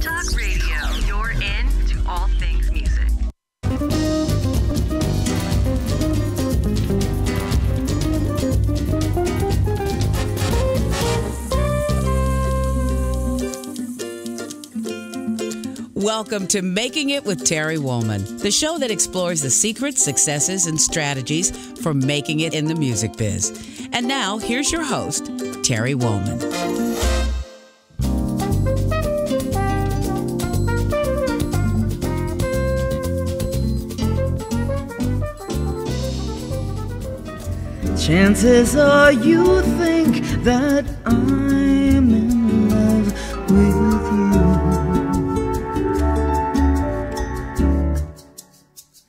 EnterTalk Radio, your in to all things music. Welcome to Making It with Terry Wollman, the show that explores the secrets, successes, and strategies for making it in the music biz. And now, here's your host, Terry Wollman. Chances are you think that I'm in love with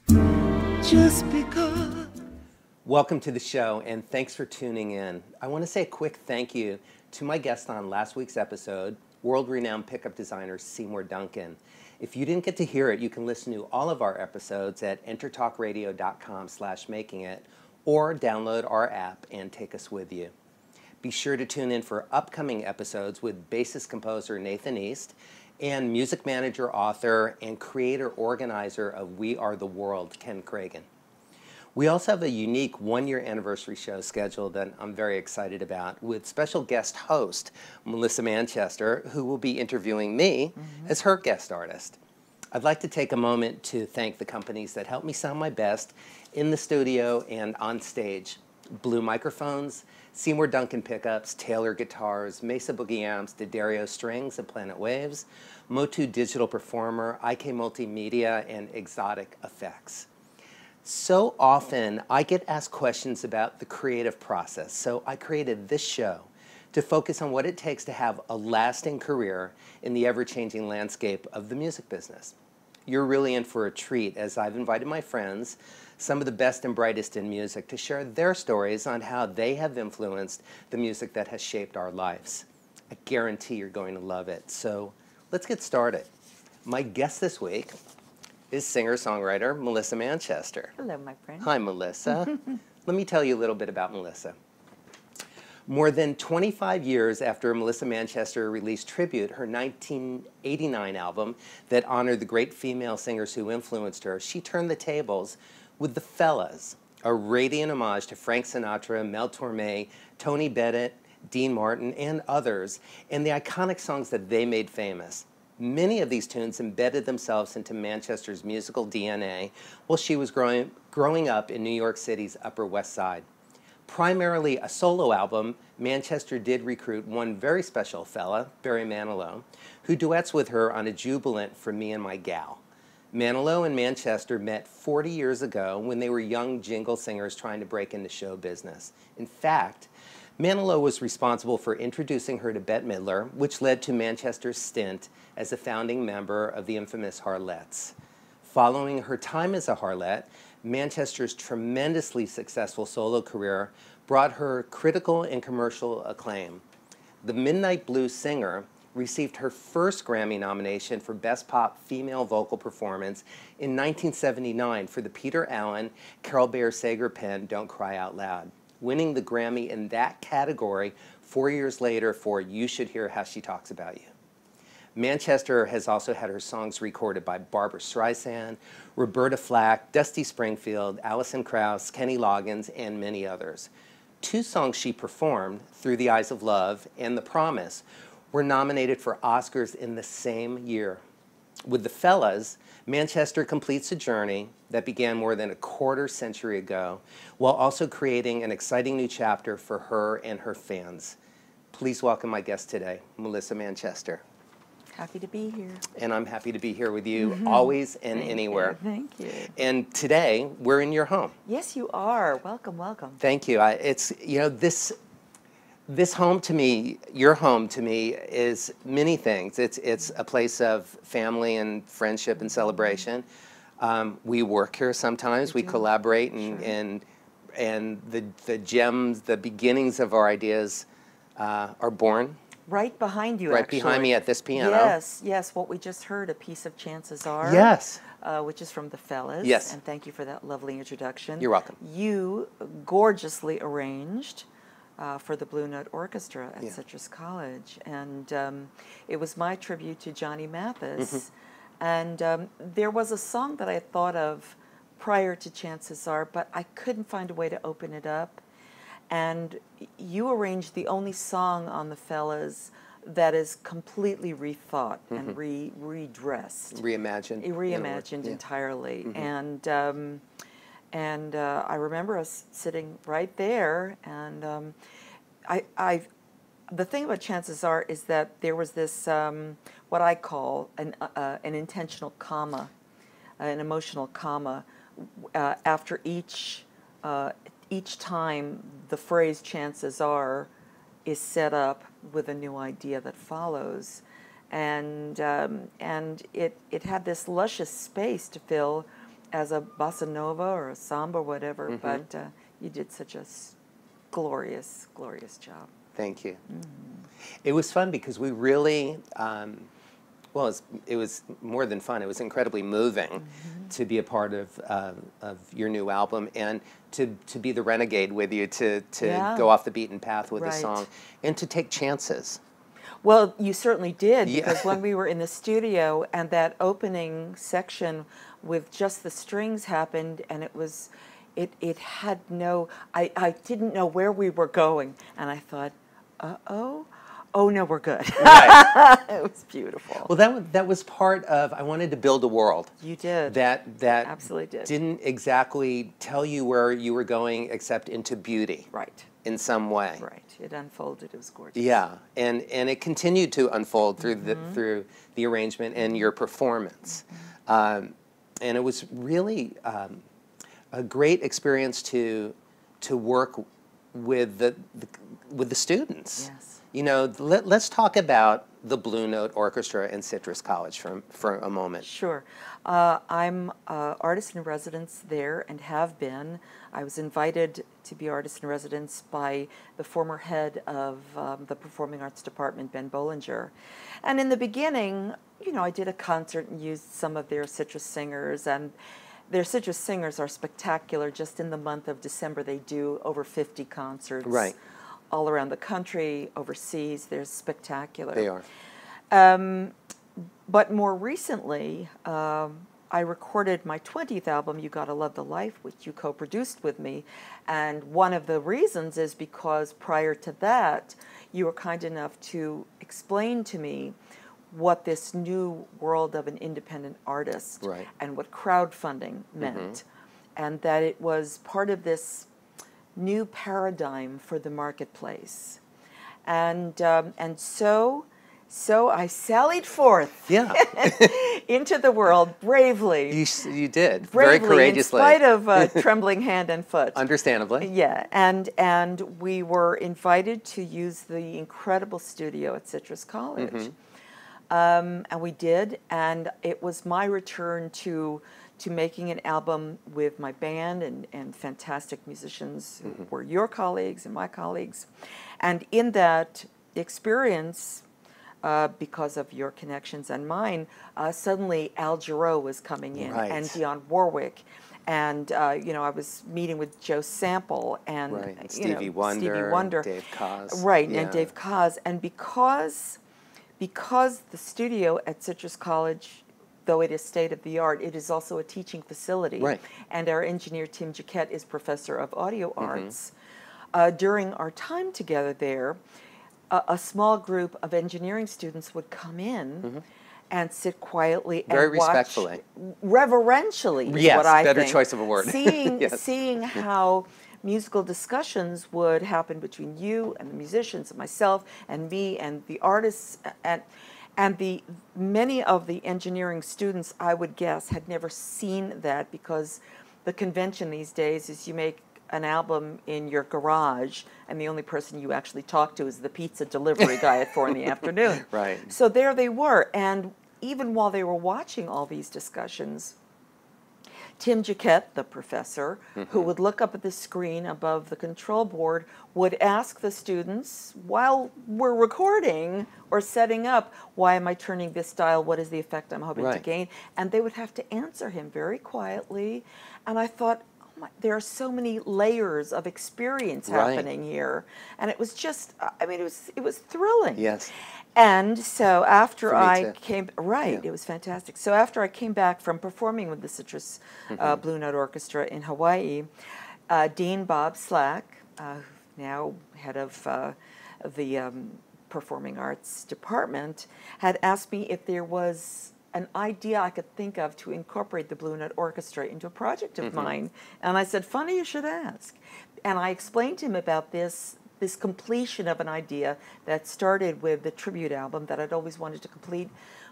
you. Just because. Welcome to the show, and thanks for tuning in. I want to say a quick thank you to my guest on last week's episode, world renowned pickup designer Seymour Duncan. If you didn't get to hear it, you can listen to all of our episodes at entertalkradio.com slash making it or download our app and take us with you. Be sure to tune in for upcoming episodes with bassist composer Nathan East and music manager, author, and creator organizer of We Are the World, Ken Kragen. We also have a unique one year anniversary show scheduled that I'm very excited about with special guest host Melissa Manchester, who will be interviewing me mm-hmm. as her guest artist. I'd like to take a moment to thank the companies that helped me sound my best in the studio and on stage. Blue Microphones, Seymour Duncan Pickups, Taylor Guitars, Mesa Boogie Amps, D'Addario Strings and Planet Waves, Motu Digital Performer, IK Multimedia, and Exotic Effects. So often I get asked questions about the creative process, so I created this show to focus on what it takes to have a lasting career in the ever-changing landscape of the music business. You're really in for a treat as I've invited my friends some of the best and brightest in music to share their stories on how they have influenced the music that has shaped our lives. I guarantee you're going to love it. So let's get started. My guest this week is singer-songwriter Melissa Manchester. Hello, my friend. Hi, Melissa. Let me tell you a little bit about Melissa. More than 25 years after Melissa Manchester released Tribute, her 1989 album that honored the great female singers who influenced her, she turned the tables with The Fellas, a radiant homage to Frank Sinatra, Mel Torme, Tony Bennett, Dean Martin, and others, and the iconic songs that they made famous. Many of these tunes embedded themselves into Manchester's musical DNA while she was growing, growing up in New York City's Upper West Side. Primarily a solo album, Manchester did recruit one very special fella, Barry Manilow, who duets with her on a jubilant For Me and My Gal. Manilow and Manchester met 40 years ago when they were young jingle singers trying to break into show business. In fact, Manilow was responsible for introducing her to Bette Midler, which led to Manchester's stint as a founding member of the infamous Harlettes. Following her time as a Harlette, Manchester's tremendously successful solo career brought her critical and commercial acclaim. The Midnight Blues singer received her first Grammy nomination for Best Pop Female Vocal Performance in 1979 for the Peter Allen Carol Bayer Sager pen Don't Cry Out Loud, winning the Grammy in that category four years later for You Should Hear How She Talks About You. Manchester has also had her songs recorded by Barbra Streisand, Roberta Flack, Dusty Springfield, Alison Krauss, Kenny Loggins, and many others. Two songs she performed, Through the Eyes of Love and The Promise, were nominated for Oscars in the same year. With the Fellas, Manchester completes a journey that began more than a quarter century ago, while also creating an exciting new chapter for her and her fans. Please welcome my guest today, Melissa Manchester. Happy to be here. And I'm happy to be here with you mm-hmm. always and Thank anywhere. You. Thank you. And today we're in your home. Yes, you are. Welcome, welcome. Thank you. I, it's you know this this home to me, your home to me, is many things. It's it's a place of family and friendship and celebration. Um, we work here sometimes. We, we collaborate and sure. and and the the gems, the beginnings of our ideas uh, are born. Right behind you, Right actually. behind me at this piano. Yes, yes. What we just heard, a piece of chances are. Yes. Uh, which is from the Fellas. Yes. And thank you for that lovely introduction. You're welcome. You gorgeously arranged uh, for the Blue Note Orchestra at Yeah. Citrus College, and um, it was my tribute to Johnny Mathis. Mm-hmm. And um, there was a song that I had thought of prior to Chances Are, but I couldn't find a way to open it up. And you arranged the only song on the fellas that is completely rethought and re redressed Reimagined. in reimagined Yeah. entirely. And um, and uh, I remember us sitting right there, and um, I, I, the thing about chances are is that there was this um, what I call an uh, uh, an intentional comma, an emotional comma, uh, after each uh, each time the phrase "chances are" is set up with a new idea that follows, and um, and it it had this luscious space to fill as a bossa nova or a samba or whatever. Mm-hmm. But uh, you did such a glorious, glorious job. Thank you. Mm-hmm. It was fun because we really, um, well, it was, it was more than fun. It was incredibly moving Mm-hmm. to be a part of, um, of your new album and to, to be the renegade with you, to, to Yeah. go off the beaten path with Right. song, and to take chances. Well, you certainly did Yeah. because when we were in the studio and that opening section with just the strings happened and it was it it had no I, I didn't know where we were going and I thought, uh oh, oh no, we're good. Right. it was beautiful. well, that, that was part of, I wanted to build a world. you did. that that Absolutely did. didn't exactly tell you where you were going except into beauty right. in some way. Right. It unfolded. It was gorgeous. Yeah, and and it continued to unfold through the Mm-hmm. through the arrangement and your performance, um, and it was really um, a great experience to to work with the, the with the students. Yes. You know, let, let's talk about the Blue Note Orchestra and Citrus College for for a moment. Sure. Uh, I'm uh, artist in residence there and have been. I was invited to be artist in residence by the former head of um, the Performing Arts Department, Ben Bollinger. And in the beginning, you know, I did a concert and used some of their citrus singers and their citrus singers are spectacular. Just in the month of December, they do over 50 concerts Right. All around the country, overseas. They're spectacular. They are. But more recently, um, I recorded my 20th album, You Gotta Love the Life, which you co produced with me. And one of the reasons is because prior to that, you were kind enough to explain to me what this new world of an independent artist Right. and what crowdfunding meant. And that it was part of this new paradigm for the marketplace. And, um, and so, so I sallied forth Yeah, into the world bravely, you you did very courageously. in spite of uh, trembling hand and foot. Understandably. Yeah, and and we were invited to use the incredible studio at Citrus College, Mm-hmm. um, and we did. And it was my return to to making an album with my band and, and fantastic musicians Mm-hmm. who were your colleagues and my colleagues, and in that experience. Uh, because of your connections and mine, uh, suddenly Al Jarreau was coming in Right. and Dionne Warwick, and uh, you know I was meeting with Joe Sample and Right, and you know, Stevie Wonder, Stevie Wonder, Dave Koz, right, yeah. and Dave Koz, and because because the studio at Citrus College, though it is state of the art, it is also a teaching facility, Right. and our engineer Tim Jaquette is professor of audio Mm-hmm. arts. Uh, during our time together there, a, a small group of engineering students would come in. And sit quietly Mm-hmm. Very and watch respectfully. reverentially. Is Yes, what I better think. choice of a word. Seeing, Yes. seeing how musical discussions would happen between you and the musicians and myself and me and the artists and and the many of the engineering students I would guess had never seen that because the convention these days is you make an album in your garage and the only person you actually talk to is the pizza delivery guy at four in the afternoon. Right. So there they were and even while they were watching all these discussions, Tim Jaquette, the professor, who mm-hmm. would look up at the screen above the control board, would ask the students while we're recording or setting up, why am I turning this dial? What is the effect I'm hoping to gain? And they would have to answer him very quietly. And I thought, my, there are so many layers of experience Right. happening here, and it was just, I mean, it was it was thrilling. Yes. And so after I too. came, right, Yeah. it was fantastic. So after I came back from performing with the Citrus uh, Mm-hmm. Blue Note Orchestra in Hawaii, uh, Dean Bob Slack, uh, now head of uh, the um, Performing Arts Department, had asked me if there was an idea I could think of to incorporate the Blue Note Orchestra into a project of mm-hmm. mine. And I said, funny you should ask. And I explained to him about this this completion of an idea that started with the tribute album that I'd always wanted to complete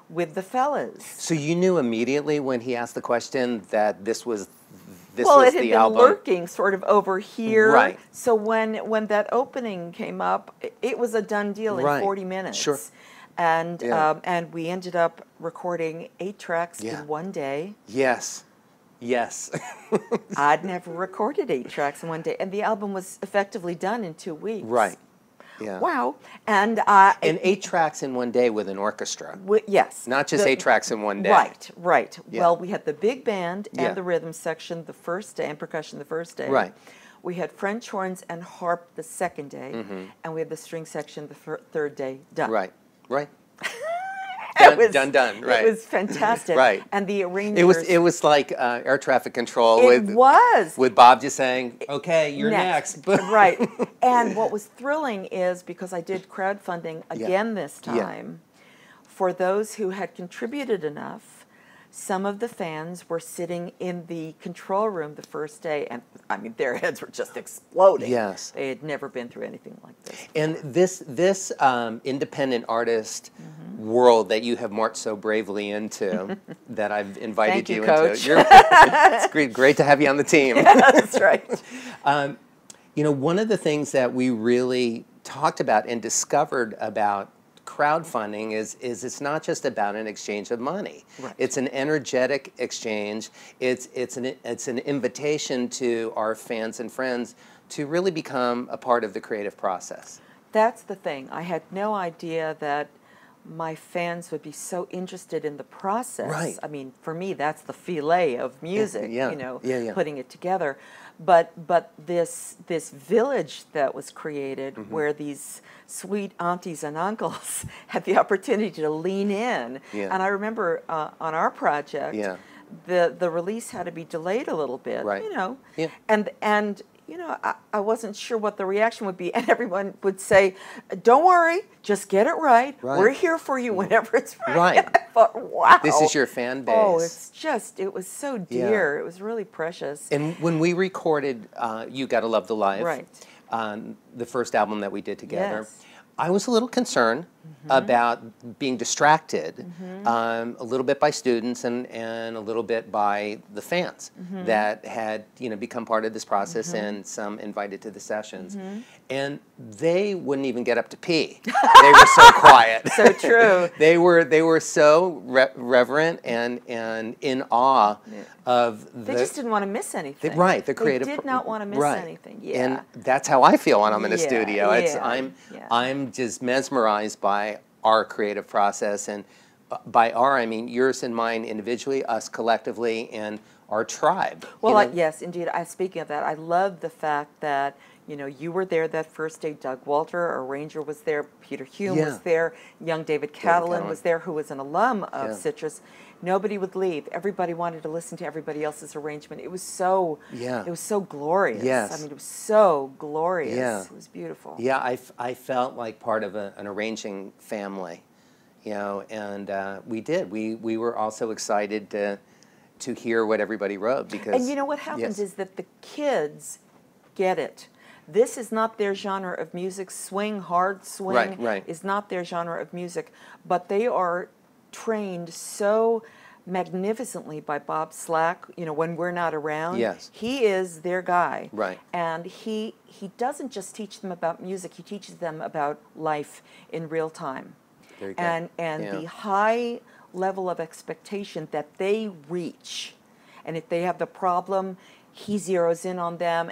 with the fellas. So you knew immediately when he asked the question that this was this well, was it had the been album. lurking sort of over here. Right. So when when that opening came up, it was a done deal in Right. 40 minutes. Sure. And Yeah. um, and we ended up recording eight tracks Yeah. in one day. Yes. Yes. I'd never recorded eight tracks in one day, and the album was effectively done in two weeks. right. Yeah. Wow. And uh, And eight tracks in one day with an orchestra. yes. Not just the- eight tracks in one day. Right, right. Yeah. Well, we had the big band and the rhythm section the first day, and percussion the first day. Right. We had French horns and harp the second day, and we had the string section the third day done. Right. Right. Done, was, done, done, right. It was fantastic. Right. And the arrangers. It was it was like uh, air traffic control It with was. with Bob just saying, "Okay, you're next." right. And what was thrilling is because I did crowdfunding Yeah. again this Yeah. time, for those who had contributed enough, some of the fans were sitting in the control room the first day, and I mean, their heads were just exploding. Yes. They had never been through anything like this. And this this um, independent artist Mm-hmm. world that you have marched so bravely into, that I've invited Thank you, you, Coach. into, it's great, great to have you on the team. That's right. You know, one of the things that we really talked about and discovered about crowdfunding is is it's not just about an exchange of money. Right. It's an energetic exchange. It's it's an it's an invitation to our fans and friends to really become a part of the creative process. That's the thing. I had no idea that my fans would be so interested in the process. Right. I mean, for me, that's the filet of music. yeah, You know, yeah, yeah. putting it together. But but this this village that was created, Mm-hmm. where these sweet aunties and uncles had the opportunity to lean in. Yeah. And I remember uh, on our project, Yeah. the the release had to be delayed a little bit. Right. You know. Yeah. And and you know, I, I wasn't sure what the reaction would be, and everyone would say, "Don't worry, just get it right. Right. We're here for you whenever it's right." Right. I thought, "Wow, This is your fan base. Oh, it's just it was so Yeah. dear. It was really precious. And when we recorded uh, "You Gotta Love the Life," Right. um, the first album that we did together, Yes. I was a little concerned Mm-hmm. about being distracted um, a little bit by students and, and a little bit by the fans Mm-hmm. that had you know become part of this process and some invited to the sessions, Mm-hmm. and they wouldn't even get up to pee. they were so quiet. so true. they were they were so re- reverent and and in awe of the They just didn't want to miss anything. right, the creative. They did not want to miss right. anything. Yeah. And that's how I feel when I'm in the Yeah, studio. It's yeah, I'm yeah. I'm just mesmerized by our creative process and by our I mean yours and mine individually, us collectively, and our tribe. Well, I, yes, indeed. I speaking of that, I love the fact that you know you were there that first day. Doug Walter, our ranger, was there. Peter Hume Yeah. was there. Young David Catalan Catalan. was there, who was an alum of Yeah. Citrus. Nobody would leave. Everybody wanted to listen to everybody else's arrangement. It was so. Yeah. It was so glorious. Yes. I mean, it was so glorious. Yeah. It was beautiful. Yeah, I, f- I felt like part of a, an arranging family, you know, and uh, we did. We we were also excited to to hear what everybody wrote because. And you know what happens yes. is that the kids get it. This is not their genre of music. Swing, hard swing Right, right. is not their genre of music, but they are trained so magnificently by Bob Slack, you know, when we're not around. Yes. He is their guy. Right. And he he doesn't just teach them about music, he teaches them about life in real time. And and Yeah. the high level of expectation that they reach. And if they have the problem, he zeroes in on them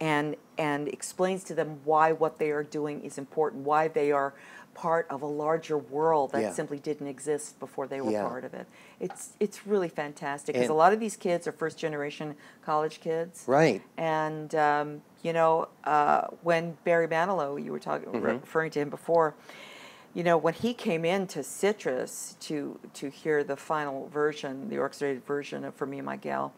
and and explains to them why what they are doing is important, why they are part of a larger world that Yeah. simply didn't exist before they were Yeah. part of it. It's it's really fantastic because a lot of these kids are first generation college kids. Right. And um, you know, uh, when Barry Manilow, you were talking Mm-hmm. referring to him before, you know, when he came into Citrus to to hear the final version, the orchestrated version of For Me and My Gal,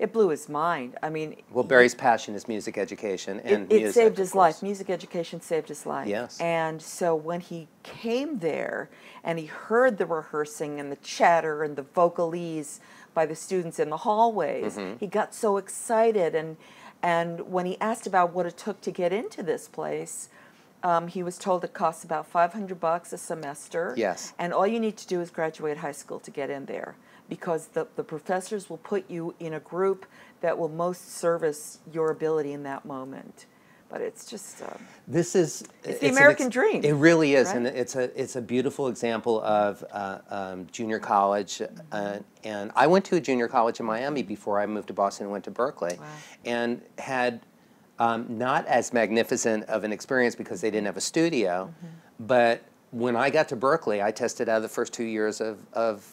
it blew his mind. I mean, Well, Barry's passion is music education and it music. saved his life. Music education saved his life. Yes. And so when he came there and he heard the rehearsing and the chatter and the vocalese by the students in the hallways, Mm-hmm. he got so excited. And and when he asked about what it took to get into this place, um, he was told it costs about 500 bucks a semester. Yes. And all you need to do is graduate high school to get in there because the, the professors will put you in a group that will most service your ability in that moment. But it's just, um, This is It's the an American dream, It really is, right? and it's a it's a beautiful example of uh, um, junior college. Uh, and I went to a junior college in Miami before I moved to Boston and went to Berklee, Wow. and had um, not as magnificent of an experience because they didn't have a studio. Mm-hmm. But when I got to Berklee, I tested out of the first two years of of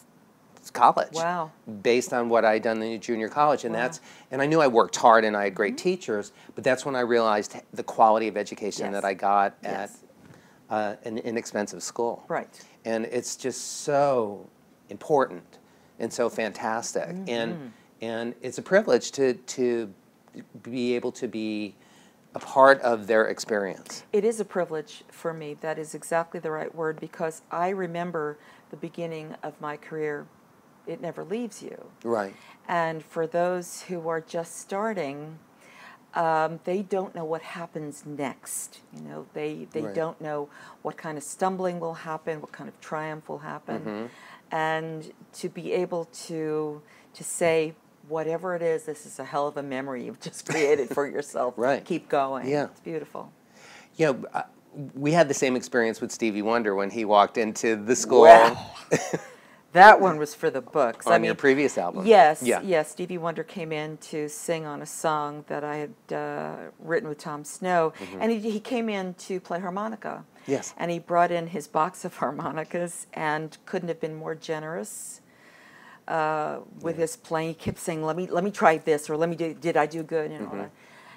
college Wow. based on what I'd done in junior college, and Wow. That's and I knew I worked hard and I had great teachers, but that's when I realized the quality of education Yes. that I got at uh, an inexpensive school. right. And it's just so important and so fantastic, Mm-hmm. and and it's a privilege to to be able to be a part of their experience. It is a privilege for me. That is exactly the right word because I remember the beginning of my career. It never leaves you. Right. And for those who are just starting, um, they don't know what happens next. You know, they they Right. don't know what kind of stumbling will happen, what kind of triumph will happen, Mm-hmm. and to be able to to say whatever it is, this is a hell of a memory you've just created for yourself. Right. Keep going. Yeah. It's beautiful. You know, uh, we had the same experience with Stevie Wonder when he walked into the school. Well, That one was for the books. On I your mean, previous album. Yes, Yeah. yes. Stevie Wonder came in to sing on a song that I had uh, written with Tom Snow, and he, he came in to play harmonica. Mm-hmm. Yes. And he brought in his box of harmonicas and couldn't have been more generous uh, with his playing. He kept saying, "Let me, let me try this," or "Let me do. Did I do good?" You know. Mm-hmm.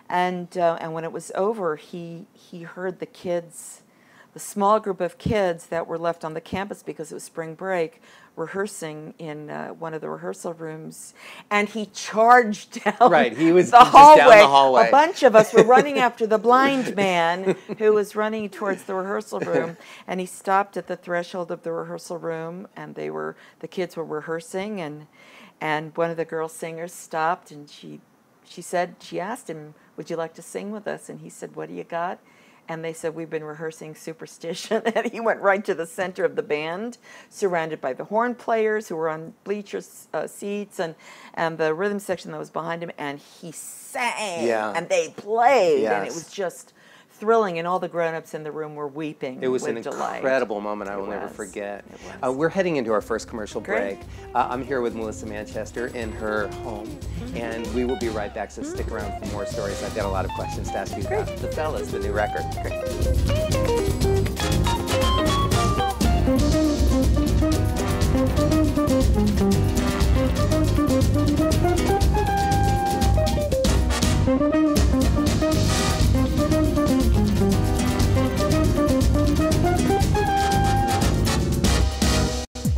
And uh, and when it was over, he he heard the kids, the small group of kids that were left on the campus because it was spring break, rehearsing in uh, one of the rehearsal rooms, and he charged down Right, he was the down the hallway. hallway. A bunch of us were running after the blind man who was running towards the rehearsal room, and he stopped at the threshold of the rehearsal room, and they were the kids were rehearsing, and and one of the girl singers stopped, and she she said she asked him, "Would you like to sing with us?" And he said, "What do you got?" And they said, We've been rehearsing Superstition. And he went right to the center of the band, surrounded by the horn players who were on bleacher uh, seats and, and the rhythm section that was behind him. And he sang. Yeah. And they played. And it was just thrilling. And all the grown ups in the room were weeping It was an delight. incredible moment I will never forget. Uh, we're heading into our first commercial Great. break. Uh, I'm here with Melissa Manchester in her home, Mm-hmm. and we will be right back, so stick around for more stories. I've got a lot of questions to ask you about The Fellas, the new record.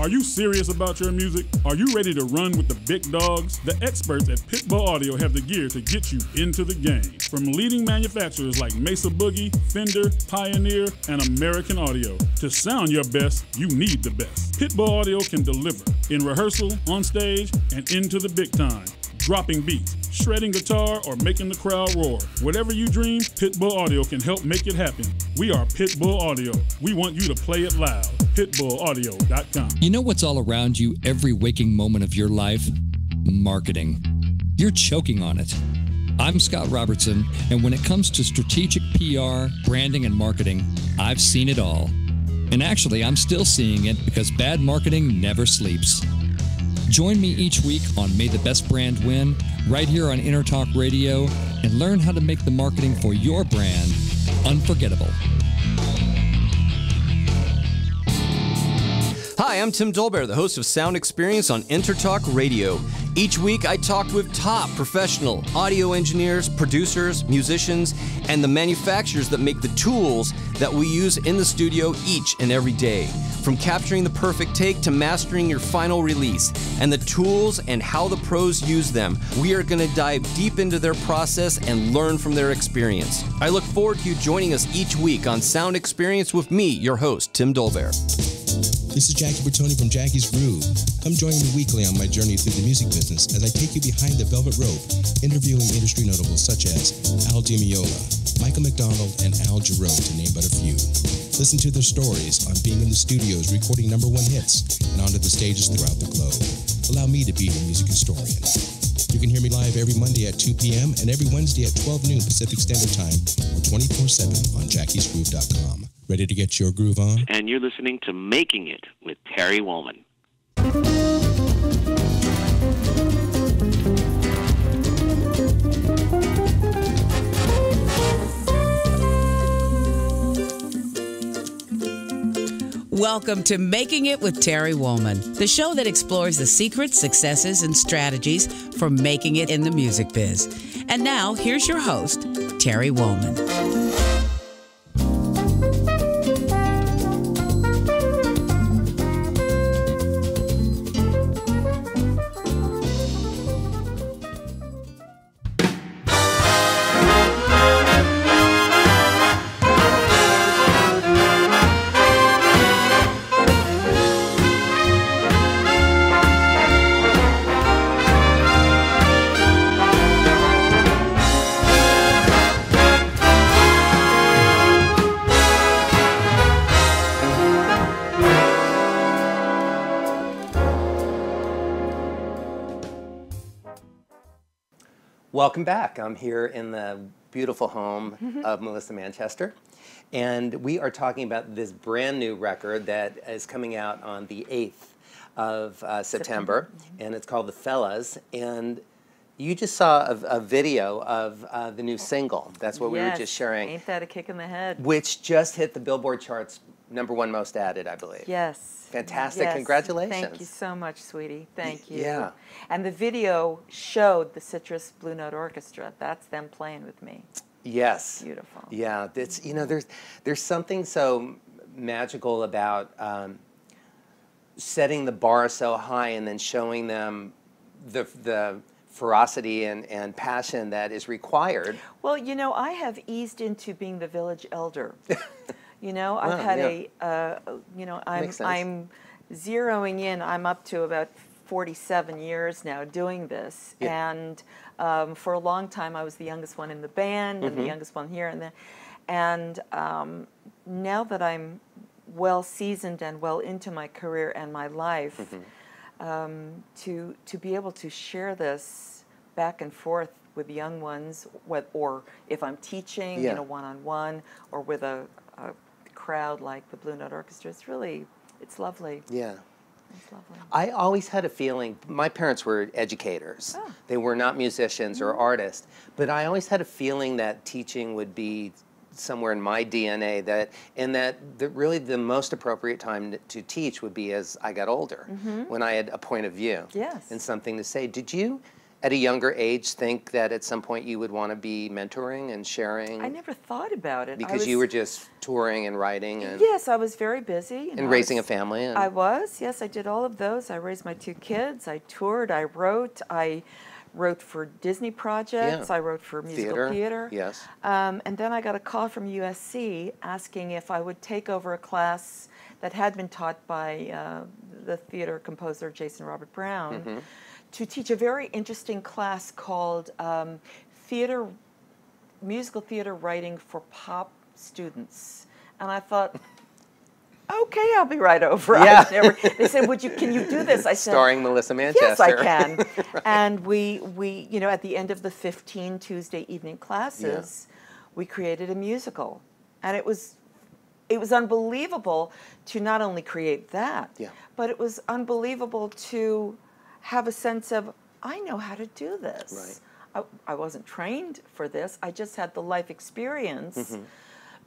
Are you serious about your music? Are you ready to run with the big dogs? The experts at Pitbull Audio have the gear to get you into the game. From leading manufacturers like Mesa Boogie, Fender, Pioneer, and American Audio. To sound your best, you need the best. Pitbull Audio can deliver in rehearsal, on stage, and into the big time dropping beats, shredding guitar, or making the crowd roar. Whatever you dream, Pitbull Audio can help make it happen. We are Pitbull Audio. We want you to play it loud. PitbullAudio.com. You know what's all around you every waking moment of your life? Marketing. You're choking on it. I'm Scott Robertson, and when it comes to strategic PR, branding, and marketing, I've seen it all. And actually, I'm still seeing it because bad marketing never sleeps. Join me each week on May the Best Brand Win, right here on EnterTalk Radio, and learn how to make the marketing for your brand unforgettable. Hi. Hi, I'm Tim Dolbear, the host of Sound Experience on EnterTalk Radio. Each week, I talk with top professional audio engineers, producers, musicians, and the manufacturers that make the tools that we use in the studio each and every day. From capturing the perfect take to mastering your final release, and the tools and how the pros use them, we are going to dive deep into their process and learn from their experience. I look forward to you joining us each week on Sound Experience with me, your host, Tim Dolbear. This is Jackie Bertoni from Jackie's Groove. Come join me weekly on my journey through the music business as I take you behind the velvet rope, interviewing industry notables such as Al Di Meola, Michael McDonald, and Al Jarreau, to name but a few. Listen to their stories on being in the studios recording number one hits and onto the stages throughout the globe. Allow me to be your music historian. You can hear me live every Monday at 2 p.m. and every Wednesday at 12 noon Pacific Standard Time or 24 7 on jackiesgroove.com. Ready to get your groove on? and you're listening to Making It with Terry Wollman. Welcome to Making It with Terry Wollman, the show that explores the secrets, successes, and strategies for making it in the music biz. And now, here's your host, Terry Wollman. Welcome back. I'm here in the beautiful home of Melissa Manchester. And we are talking about this brand new record that is coming out on the 8th of uh, September. And it's called The Fellas. And you just saw a, a video of uh, the new single. That's what we were just sharing, Ain't that a kick in the head? which just hit the Billboard charts number one most added, I believe. Yes. Fantastic. Yes. Congratulations. Thank you so much, sweetie. Thank you. yeah. And the video showed the Citrus Blue Note Orchestra. That's them playing with me. Yes. Beautiful. Yeah, it's you know there's there's something so magical about um, setting the bar so high and then showing them the the ferocity and, and passion that is required. Well, you know, I have eased into being the village elder. you know, I've Wow, had yeah. a, uh, you know, I'm I'm zeroing in. I'm up to about 47 years now doing this, Yeah. and um, for a long time I was the youngest one in the band and the Mhm. youngest one here and there, and um, now that I'm well seasoned and well into my career and my life Mm-hmm. um, to to be able to share this back and forth with young ones, or if I'm teaching, Yeah. you know, one on one, or with a, a crowd like the Blue Note Orchestra, it's really, it's lovely. Yeah. It's lovely. I always had a feeling, my parents were educators. Oh. They were not musicians or artists, but I always had a feeling that teaching would be somewhere in my DNA that and that the, really the most appropriate time to- to teach would be as I got older Mhm. when I had a point of view Yes. and something to say. Did you at a younger age think that at some point you would want to be mentoring and sharing I never thought about it. Because you were just touring and writing and Yes, I was very busy. and I raising a family and I was, yes, I did all of those. I raised my two kids. I toured. I wrote. I wrote for Disney projects. Yeah. I wrote for musical Theater, theater. yes. Um, and then I got a call from USC asking if I would take over a class that had been taught by uh, the theater composer Jason Robert Brown Mhm. To teach a very interesting class called um, theater musical theater writing for pop students. And I thought, okay, I'll be right over. Yeah. never, they said, would you, can you do this? I said, Starring Melissa Manchester. Yes, I can. And we, we, you know, at the end of the 15 Tuesday evening classes, we created a musical. And it was, it was unbelievable to not only create that, Yeah. but it was unbelievable to have a sense of, I know how to do this. I, I wasn't trained for this. I just had the life experience. Mhm.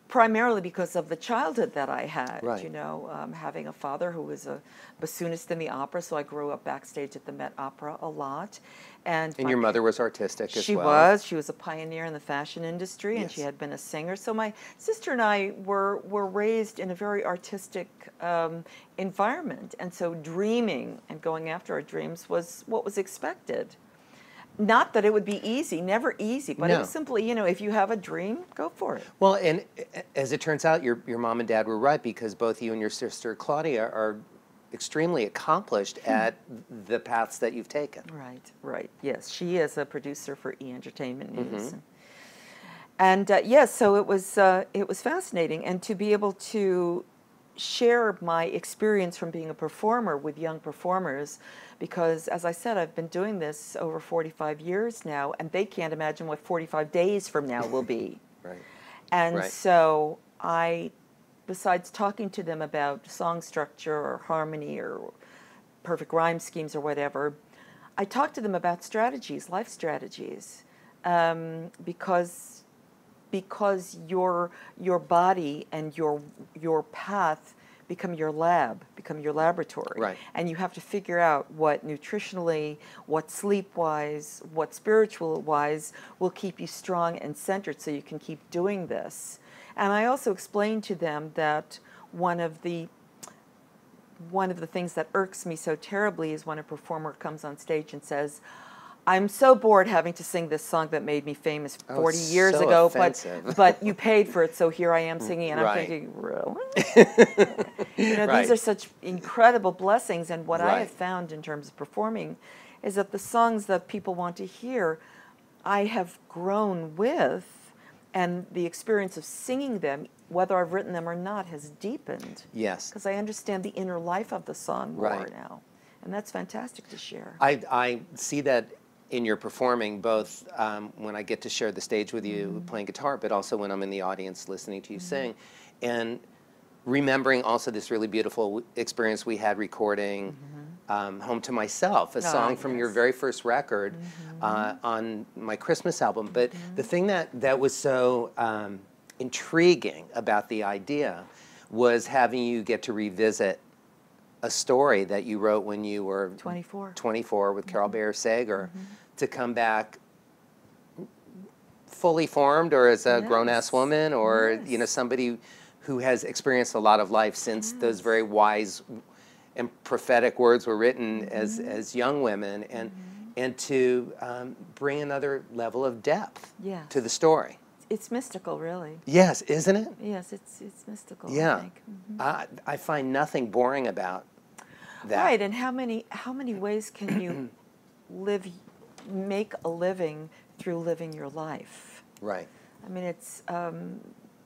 Primarily because of the childhood that I had. Right. You know, um, having a father who was a bassoonist in the opera, so I grew up backstage at the Met Opera a lot. And, And my your mother was artistic as she well. was. She was a pioneer in the fashion industry, and she had been a singer. So my sister and I were were raised in a very artistic um, environment, and so dreaming and going after our dreams was what was expected. Not that it would be easy, never easy, but it was simply, you know, if you have a dream, go for it. Well, and as it turns out, your, your mom and dad were right because both you and your sister Claudia are extremely accomplished at the paths that you've taken. Right, right. Yes, she is a producer for E Entertainment Mm-hmm. News. And, and uh, yes, so it was uh, it was fascinating, and to be able to share my experience from being a performer with young performers, because as I said, I've been doing this over 45 years now, and they can't imagine what 45 days from now will be. Right. And Right. so I, besides talking to them about song structure or harmony or perfect rhyme schemes or whatever, I talk to them about strategies, life strategies, um, because because your your body and your your path become your lab, become your laboratory, Right. and you have to figure out what nutritionally, what sleep wise, what spiritual wise will keep you strong and centered so you can keep doing this. And I also explained to them that one of the one of the things that irks me so terribly is when a performer comes on stage and says, I'm so bored having to sing this song that made me famous Oh, 40 it's years so ago, offensive. but but you paid for it, so here I am singing. And Right. I'm thinking, really? you know, Right. these are such incredible blessings. And what I have found in terms of performing is that the songs that people want to hear, I have grown with, and the experience of singing them, whether I've written them or not, has deepened Yes. because I understand the inner life of the song more Right. now. And that's fantastic to share. I, I see that in your performing, both um, when I get to share the stage with you Mm-hmm. playing guitar, but also when I'm in the audience listening to you sing. And remembering also this really beautiful experience we had recording um, Home to Myself, a Mm-hmm. Ah, song from your very first record uh, on my Christmas album. But the thing that, that was so um, intriguing about the idea was having you get to revisit a story that you wrote when you were 24. 24 with Carol mm-hmm. Bayer Sager mm-hmm. to come back fully formed or as a grown ass woman or you know somebody who has experienced a lot of life since those very wise and prophetic words were written as mm-hmm. as young women and and to um, bring another level of depth Yes. to the story. It's mystical, really. Yes, isn't it? Yes, it's it's mystical. I Yeah. think. Mhm. I, I find nothing boring about that. Right, and how many how many ways can you live, make a living through living your life? Right. I mean, it's um,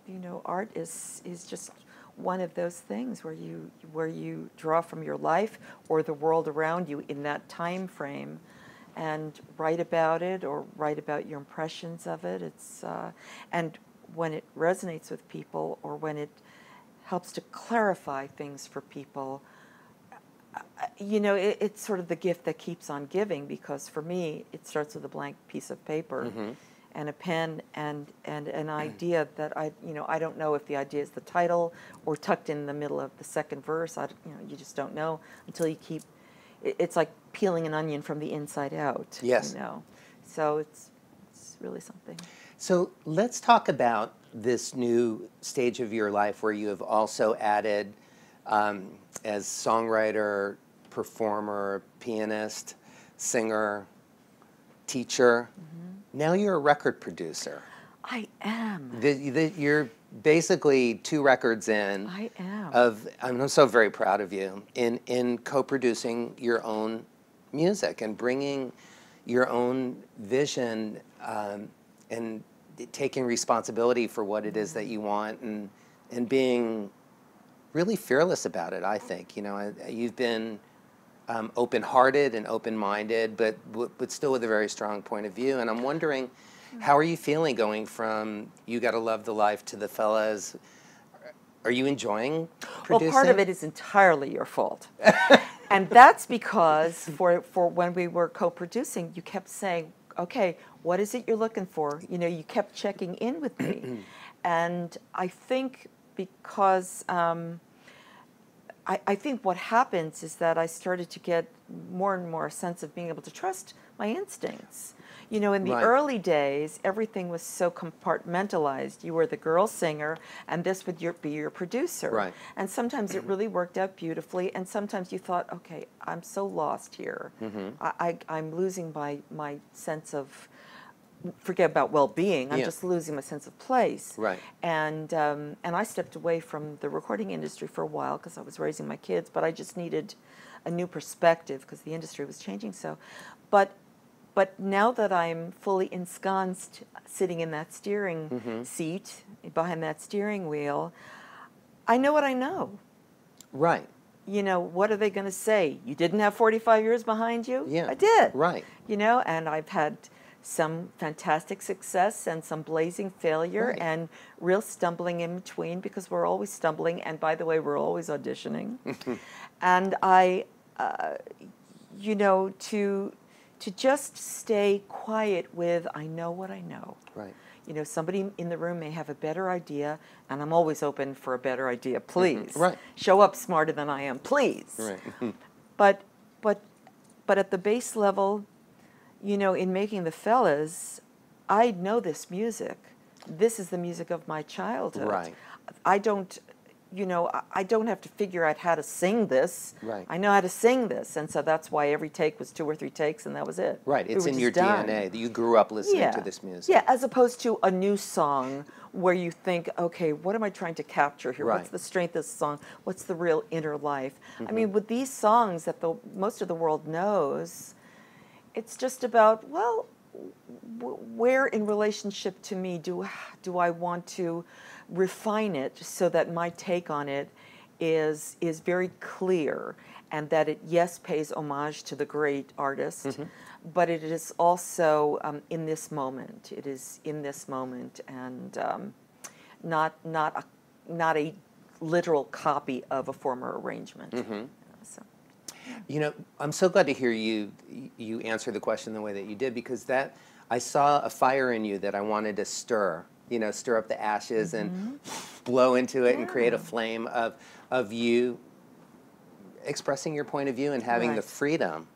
you know, art is is just one of those things where you where you draw from your life or the world around you in that time frame, and write about it or write about your impressions of it. It's uh, and when it resonates with people or when it helps to clarify things for people, you know, it, it's sort of the gift that keeps on giving because for me, it starts with a blank piece of paper Mm-hmm. and a pen and, and an idea that I, you know, I don't know if the idea is the title or tucked in the middle of the second verse. I, you know, you just don't know until you keep, it's like peeling an onion from the inside out. Yes. You know, so it's, it's really something. So let's talk about this new stage of your life where you have also added um, as songwriter, performer, pianist, singer, teacher. Now you're a record producer. I am. The, the, you're basically two records in. I am. Of I'm so very proud of you in in co-producing your own music and bringing your own vision um, and taking responsibility for what it is that you want and and being really fearless about it. I think you know you've been um, open-hearted and open-minded, but but still with a very strong point of view. And I'm wondering, how are you feeling going from "You Gotta Love the Life" to the fellas? Are you enjoying producing? Well, part of it is entirely your fault. and that's because for, for when we were co-producing, you kept saying, okay, what is it you're looking for? You know, you kept checking in with me. and I think because um, I, I think what happens is that I started to get more and more a sense of being able to trust my instincts. You know, in the Right. early days, everything was so compartmentalized. You were the girl singer, and this would your, be your producer. Right. And sometimes it really worked out beautifully, and sometimes you thought, okay, I'm so lost here. Mm-hmm. I, I, I'm losing my, my sense of, forget about well-being. I'm Yeah. just losing my sense of place. Right. And um, and I stepped away from the recording industry for a while because I was raising my kids, but I just needed a new perspective because the industry was changing so. But but now that I'm fully ensconced, sitting in that steering Mm-hmm. seat behind that steering wheel, I know what I know. Right. You know, what are they going to say? You didn't have 45 years behind you? Yeah. I did. Right. You know, and I've had some fantastic success and some blazing failure Right. and real stumbling in between because we're always stumbling. And by the way, we're always auditioning. and I, uh, you know, to to just stay quiet with I know what I know. Right. You know, somebody in the room may have a better idea, and I'm always open for a better idea. Mm-hmm. Please, Right. show up smarter than I am, please. Right. But but but at the base level, you know, in making the fellas, I know this music. This is the music of my childhood. Right. I don't you know, I- I don't have to figure out how to sing this. Right. I know how to sing this, and so that's why every take was two or three takes, and that was it. Right. We It's were in your done. DNA that you grew up listening to this music. Yeah, as opposed to a new song where you think, okay, what am I trying to capture here? What's the strength of the song? What's the real inner life? I Mm-hmm. mean, with these songs that the most of the world knows, it's just about well, w- where in relationship to me do do I want to refine it so that my take on it is is very clear and that it yes pays homage to the great artist Mm-hmm. but it is also um, in this moment it is in this moment and um, not not a not a literal copy of a former arrangement Mm-hmm. so. You know, I'm so glad to hear you you answer the question the way that you did because that I saw a fire in you that I wanted to stir. You know, stir up the ashes and blow into it and create a Mm-hmm. Flame of of you expressing your point of view and having the Right. freedom,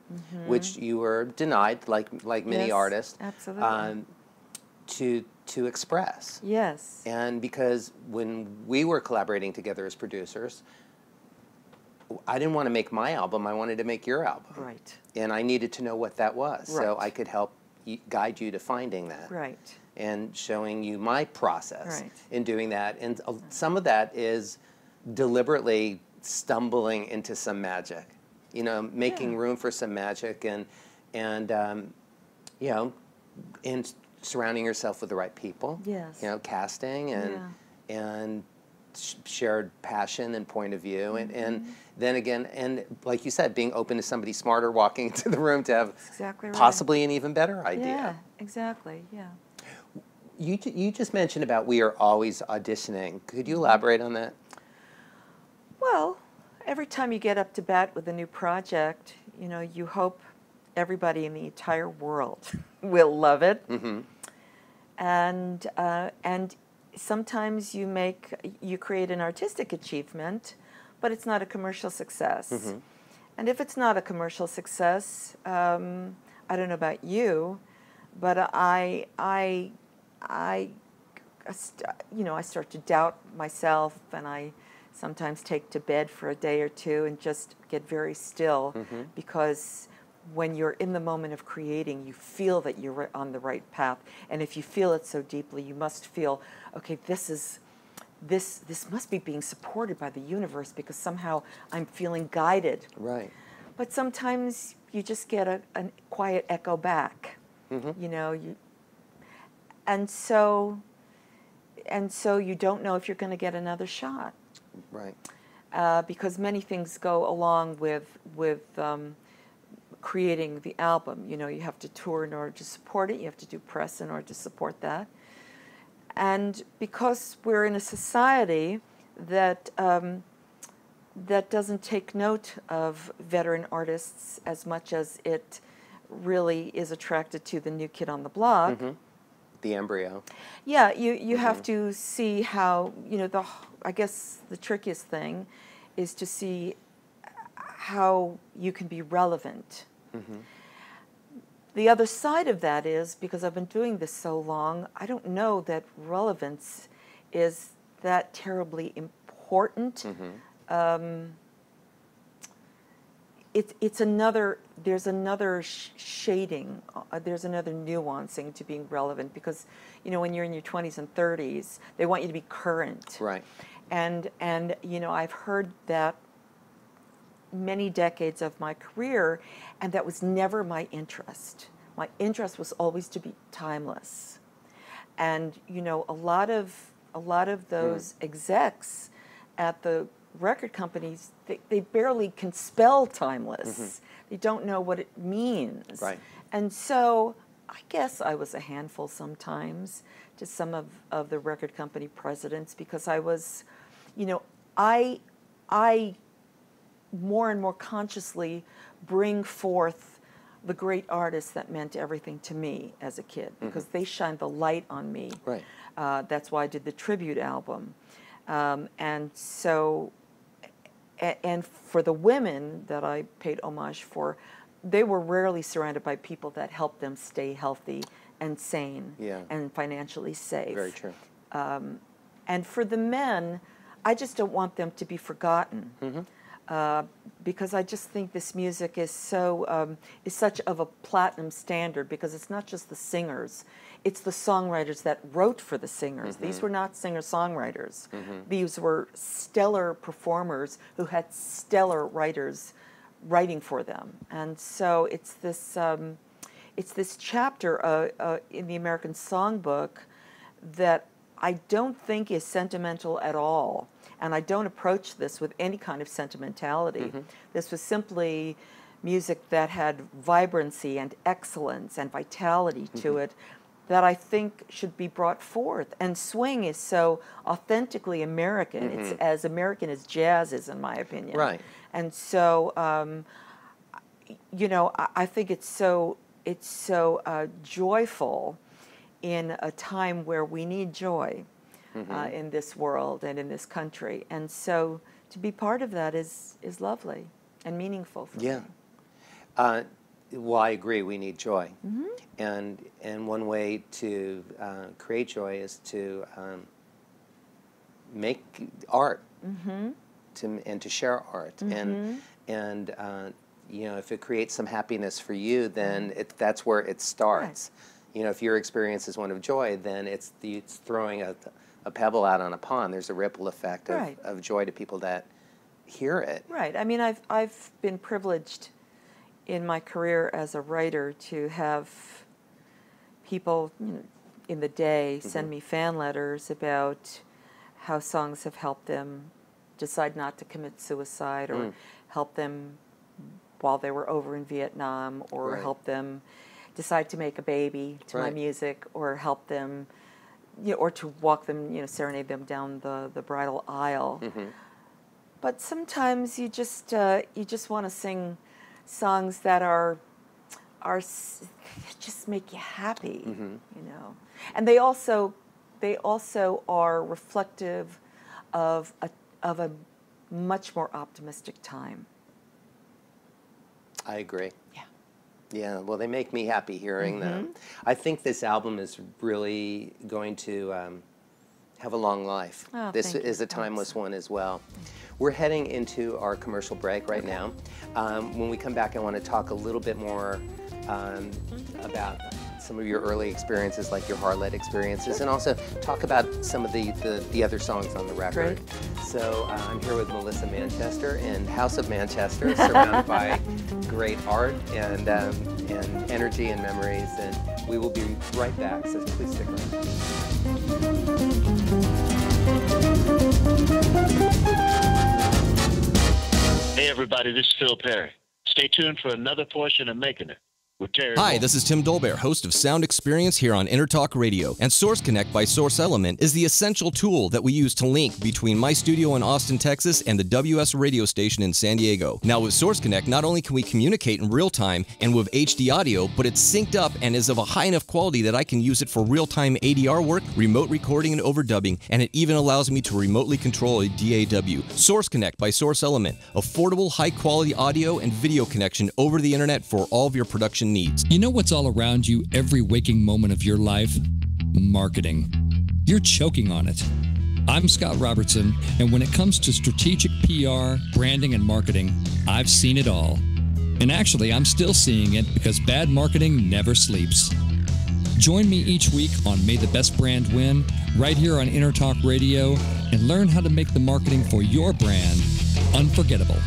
which you were denied, like like many Yes, artists, absolutely. um, to to express. yes And because when we were collaborating together as producers, I didn't want to make my album, I wanted to make your album. right And I needed to know what that was. So I could help guide you to finding that. right And showing you my process Right. in doing that. And some of that is deliberately stumbling into some magic, you know, making Yeah. room for some magic and, and um, you know, and surrounding yourself with the right people. Yes. You know, casting and, and sh- shared passion and point of view. And, and Mm-hmm. then again, and like you said, being open to somebody smarter walking into the room to have exactly right. possibly an even better idea. Yeah, exactly. Yeah. You, you just mentioned about we are always auditioning. Could you elaborate on that? Well, every time you get up to bat with a new project, you know, you hope everybody in the entire world will love it. Mm-hmm. And uh, and sometimes you make you create an artistic achievement, but it's not a commercial success. Mm-hmm. And if it's not a commercial success, um, I don't know about you, but I I I you know I start to doubt myself, and I sometimes take to bed for a day or two and just get very still Mm-hmm. because when you're in the moment of creating, you feel that you're on the right path, and if you feel it so deeply, you must feel, okay, this is this this must be being supported by the universe because somehow I'm feeling guided. Right. But sometimes you just get a, a quiet echo back. Mm-hmm. You know, you and so and so you don't know if you're going to get another shot Right. uh, because many things go along with with um, creating the album. You know, you have to tour in order to support it. You have to do press in order to support that. And because we're in a society that um, that doesn't take note of veteran artists as much as it really is attracted to the new kid on the block, the embryo. Yeah, you, you have Mm-hmm. to see how, you know, the, I guess the trickiest thing is to see how you can be relevant. Mm-hmm. The other side of that is because I've been doing this so long, I don't know that relevance is that terribly important. Um, it's it's another there's another sh- shading uh, there's another nuancing to being relevant because you know when you're in your 20s and 30s they want you to be current Right. and and you know I've heard that many decades of my career and that was never my interest. My interest was always to be timeless. And you know a lot of a lot of hmm. those execs at the record companies they, they barely can spell timeless. Mm-hmm. They don't know what it means. Right. and so i guess i was a handful sometimes to some of, of the record company presidents because i was you know i i more and more consciously bring forth the great artists that meant everything to me as a kid because they shined the light on me. Right. Uh, that's why I did the tribute album. Um, and so, and for the women that I paid homage for, they were rarely surrounded by people that helped them stay healthy and sane Yeah. and financially safe. Very true. And for the men, I just don't want them to be forgotten. Uh, because I just think this music is so um, is such of a platinum standard because it's not just the singers, it's the songwriters that wrote for the singers. These were not singer songwriters. These were stellar performers who had stellar writers writing for them, and so it's this um, it's this chapter uh, uh, in the American Songbook that I don't think is sentimental at all. And I don't approach this with any kind of sentimentality. This was simply music that had vibrancy and excellence and vitality to it that I think should be brought forth. And swing is so authentically American. It's as American as jazz is, in my opinion. Right. And so, um, you know, I, I think it's so it's so uh, joyful in a time where we need joy uh, in this world and in this country, and so to be part of that is is lovely and meaningful for Yeah. me. Uh, well, I agree. We need joy, Mm-hmm. and and one way to uh, create joy is to um, make art, Mm-hmm. to and to share art, and and uh, you know if it creates some happiness for you, then Mm-hmm. it, that's where it starts. You know, if your experience is one of joy, then it's the, it's throwing a, a pebble out on a pond. There's a ripple effect of, Right. of joy to people that hear it. Right. I mean, I've I've been privileged in my career as a writer to have people you know, in the day mm-hmm. send me fan letters about how songs have helped them decide not to commit suicide or mm. help them while they were over in Vietnam or Right. help them decide to make a baby to my music or help them you know, or to walk them, you know, serenade them down the, the bridal aisle but sometimes you just uh, you just want to sing songs that are are just make you happy, you know. And they also they also are reflective of a of a much more optimistic time. I agree. Yeah. Yeah, well, they make me happy hearing them. Mm-hmm. I think this album is really going to um, have a long life. Oh, this thank you. is a timeless so. one as well. We're heading into our commercial break right now. Um, when we come back, I want to talk a little bit more um, about some of your early experiences, like your Harlette experiences, and also talk about some of the, the, the other songs on the record. So uh, I'm here with Melissa Manchester in House of Manchester, surrounded by great art and, um, and energy and memories. And we will be right back, so please stick around. Hey, everybody, this is Phil Perry. Stay tuned for another portion of Making It with Terry. Hi, this is Tim Dolbear, host of Sound Experience here on EnterTalk Radio. And Source Connect by Source Element is the essential tool that we use to link between my studio in Austin, Texas and the WS radio station in San Diego. Now, with Source Connect, not only can we communicate in real time and with HD audio, but it's synced up and is of a high enough quality that I can use it for real time ADR work, remote recording, and overdubbing, and it even allows me to remotely control a DAW. Source Connect by Source Element, affordable, high quality audio and video connection over the internet for all of your production needs. You know what's all around you every waking moment of your life? Marketing. You're choking on it. I'm Scott Robertson, and when it comes to strategic PR, branding, and marketing, I've seen it all. And actually, I'm still seeing it because bad marketing never sleeps. Join me each week on May the Best Brand Win, right here on EnterTalk Radio, and learn how to make the marketing for your brand unforgettable.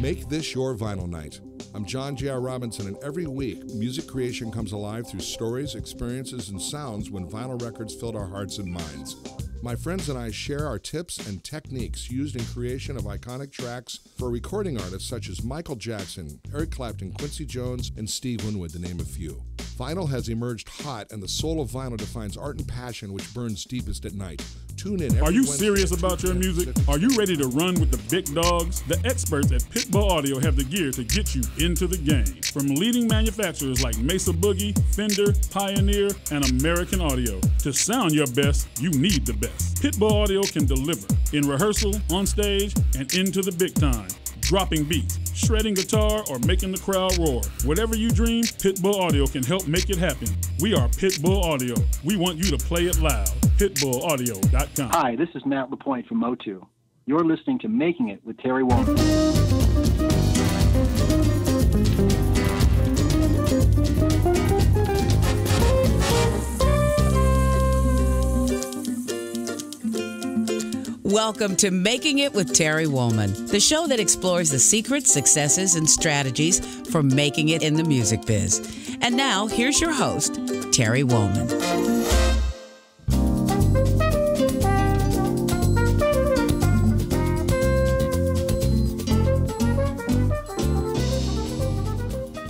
Make this your vinyl night. I'm John J.R. Robinson, and every week, music creation comes alive through stories, experiences, and sounds when vinyl records filled our hearts and minds. My friends and I share our tips and techniques used in creation of iconic tracks for recording artists such as Michael Jackson, Eric Clapton, Quincy Jones, and Steve Winwood, to name a few. Vinyl has emerged hot, and the soul of vinyl defines art and passion which burns deepest at night. Tune in. Are you Wednesday serious about your music? Are you ready to run with the big dogs? The experts at Pitbull Audio have the gear to get you into the game. From leading manufacturers like Mesa Boogie, Fender, Pioneer, and American Audio. To sound your best, you need the best. Pitbull Audio can deliver in rehearsal, on stage, and into the big time. Dropping beats, shredding guitar, or making the crowd roar. Whatever you dream, Pitbull Audio can help make it happen. We are Pitbull Audio. We want you to play it loud. PitbullAudio.com. Hi, this is Matt LaPointe from Motu. You're listening to Making It with Terry Wollman. Welcome to Making It with Terry Wollman, the show that explores the secrets, successes, and strategies for making it in the music biz. And now, here's your host, Terry Wollman.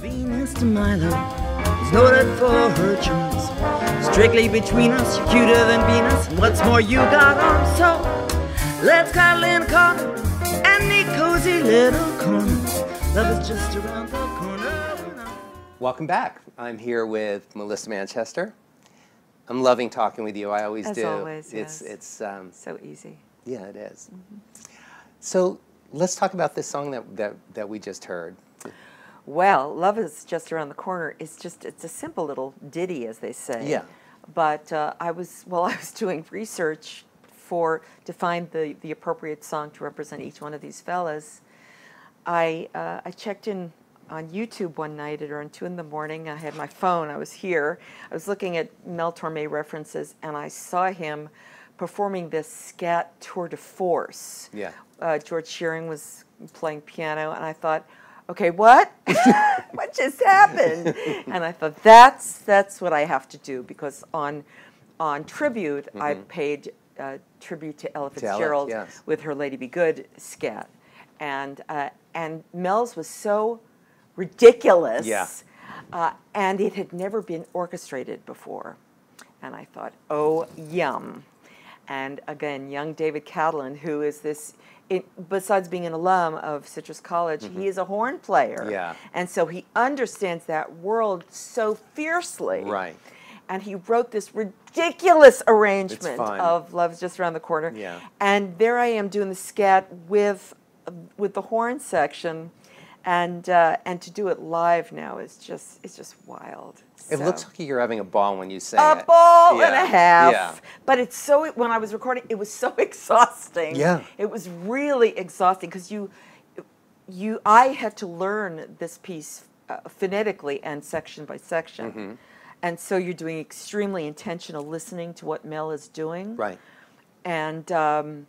Venus de Milo is noted for her charms. Strictly between us, you're cuter than Venus. What's more, you got. So let's cuddle in a corner and neat cozy little corner. Love is just around the corner. Welcome back. I'm here with Melissa Manchester. I'm loving talking with you. I always As do. always, It's yes. it's um, So easy. yeah, it is. So let's talk about this song that, that that we just heard. Well, love is just around the corner. It's just it's a simple little ditty, as they say. Yeah. But uh, I was well, I was doing research for to find the the appropriate song to represent each one of these fellas. I uh, I checked in on YouTube one night at around two in the morning. I had my phone. I was here. I was looking at Mel Torme references, and I saw him performing this scat tour de force Yeah. uh, George Shearing was playing piano, and I thought, okay, what? what just happened? and I thought that's that's what I have to do because on on tribute I paid uh, tribute to Ella Mm-hmm. To Ella, Fitzgerald yes. with her Lady Be Good scat, and uh, and Mel's was so ridiculous. Yeah. Uh, and it had never been orchestrated before. And I thought, oh, yum. And again, young David Catalan, who is this, it, besides being an alum of Citrus College, he is a horn player. Mm-hmm. Yeah. And so he understands that world so fiercely. Right. And he wrote this ridiculous arrangement of Love's Just Around the Corner. Yeah. And there I am doing the scat with, with the horn section. And, uh, and to do it live now is just, it's just wild. It So- looks like you're having a ball when you sing a it. ball and a half. Yeah. But it's so when I was recording, it was so exhausting. Yeah. It was really exhausting because you, you, I had to learn this piece uh, phonetically and section by section, Mm-hmm. And so you're doing extremely intentional listening to what Mel is doing. Right. And um,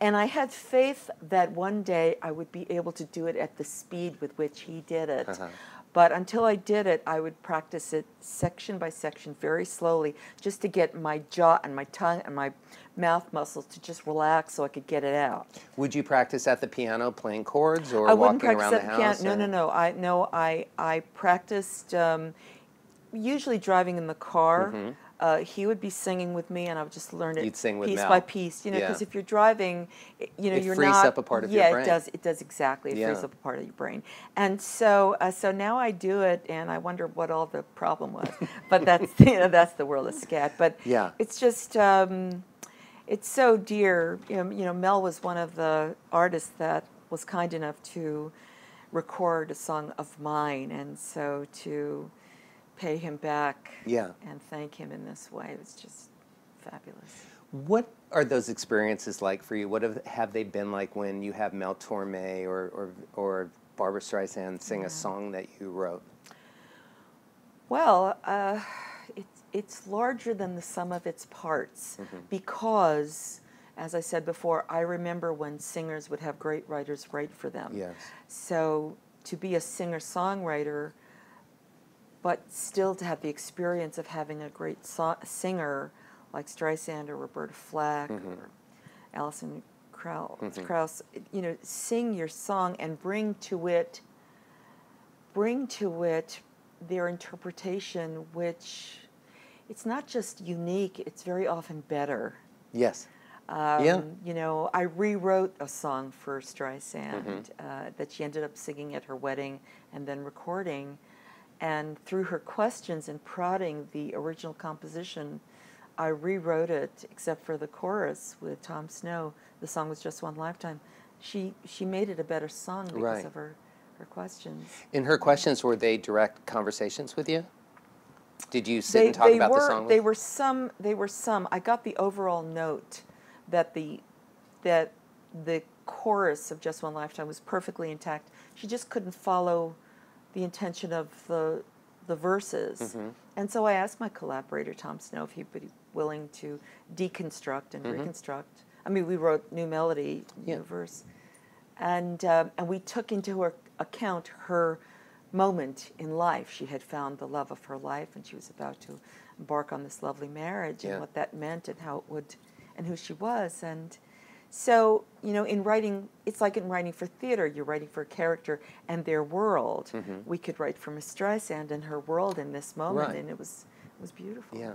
and I had faith that one day I would be able to do it at the speed with which he did it. Uh-huh. But until I did it, I would practice it section by section, very slowly, just to get my jaw and my tongue and my mouth muscles to just relax so I could get it out. Would you practice at the piano playing chords or I wouldn't walking practice around at the the piano. house? No, no, no. I no. I I practiced um, usually driving in the car. Mhm. Uh, he would be singing with me, and I would just learn it You'd sing with piece by piece. You know, Yeah. because if you're driving, you know, It you're frees not. up a part of your yeah, it does. It does exactly. It frees up a part of your brain. And so, uh, so now I do it, and I wonder what all the problem was. but that's you know that's the world of scat. But Yeah. it's just. Um, it's so dear. You know, you know, Mel was one of the artists that was kind enough to record a song of mine, and so to pay him back Yeah. and thank him in this way It was just fabulous. What are those experiences like for you? What have, have they been like when you have Mel Torme or, or, or Barbra Streisand sing a song that you wrote? Well, uh, it's, it's larger than the sum of its parts because, as I said before, I remember when singers would have great writers write for them. Yes. So to be a singer songwriter, but still to have the experience of having a great so- singer like Streisand or Roberta Flack Mhm. or Alison Krauss, Mhm. Krauss, you know, sing your song and bring to it, bring to it their interpretation, which it's not just unique; it's very often better. Yes. Um, Yeah. You know, I rewrote a song for Streisand Mhm. uh, that she ended up singing at her wedding and then recording. And through her questions and prodding the original composition, I rewrote it, except for the chorus with Tom Snow. The song was just one lifetime. She she made it a better song because Right. of her her questions. In her questions, were they direct conversations with you? Did you sit and talk about were, the song? They with- were some. They were some. I got the overall note that the that the chorus of Just One Lifetime was perfectly intact. She just couldn't follow the intention of the the verses. Mhm. And so I asked my collaborator Tom Snow if he'd be willing to deconstruct and Mhm. reconstruct. I mean, we wrote new melody, new verse, and um, and we took into her account her moment in life. She had found the love of her life, and she was about to embark on this lovely marriage, Yeah. and what that meant, and how it would, and who she was, and so you know, in writing, it's like in writing for theater. You're writing for a character and their world. Mhm. We could write for Miss Streisand and her world in this moment, Right. and it was it was beautiful. Yeah.